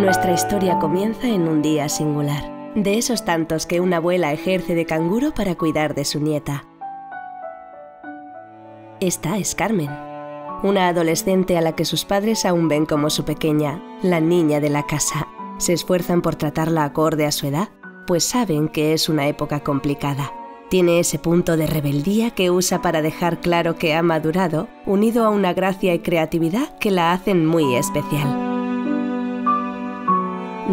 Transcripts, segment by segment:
Nuestra historia comienza en un día singular, de esos tantos que una abuela ejerce de canguro para cuidar de su nieta. Esta es Carmen, una adolescente a la que sus padres aún ven como su pequeña, la niña de la casa. Se esfuerzan por tratarla acorde a su edad, pues saben que es una época complicada. Tiene ese punto de rebeldía que usa para dejar claro que ha madurado, unido a una gracia y creatividad que la hacen muy especial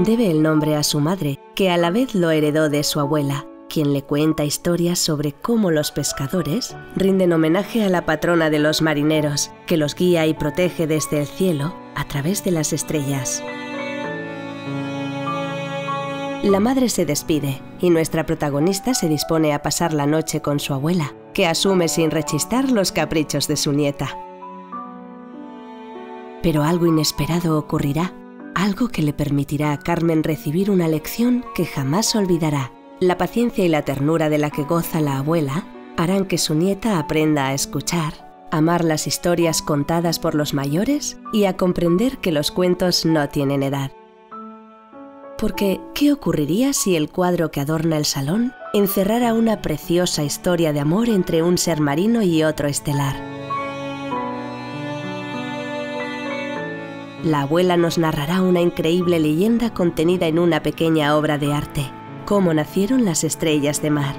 debe el nombre a su madre, que a la vez lo heredó de su abuela, quien le cuenta historias sobre cómo los pescadores rinden homenaje a la patrona de los marineros, que los guía y protege desde el cielo a través de las estrellas. La madre se despide y nuestra protagonista se dispone a pasar la noche con su abuela, que asume sin rechistar los caprichos de su nieta. Pero algo inesperado ocurrirá algo que le permitirá a Carmen recibir una lección que jamás olvidará. La paciencia y la ternura de la que goza la abuela harán que su nieta aprenda a escuchar, amar las historias contadas por los mayores y a comprender que los cuentos no tienen edad. Porque, ¿qué ocurriría si el cuadro que adorna el salón encerrara una preciosa historia de amor entre un ser marino y otro estelar? La abuela nos narrará una increíble leyenda contenida en una pequeña obra de arte, cómo nacieron las estrellas de mar.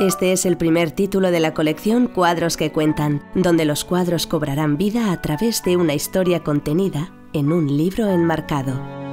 Este es el primer título de la colección Cuadros que cuentan, donde los cuadros cobrarán vida a través de una historia contenida en un libro enmarcado.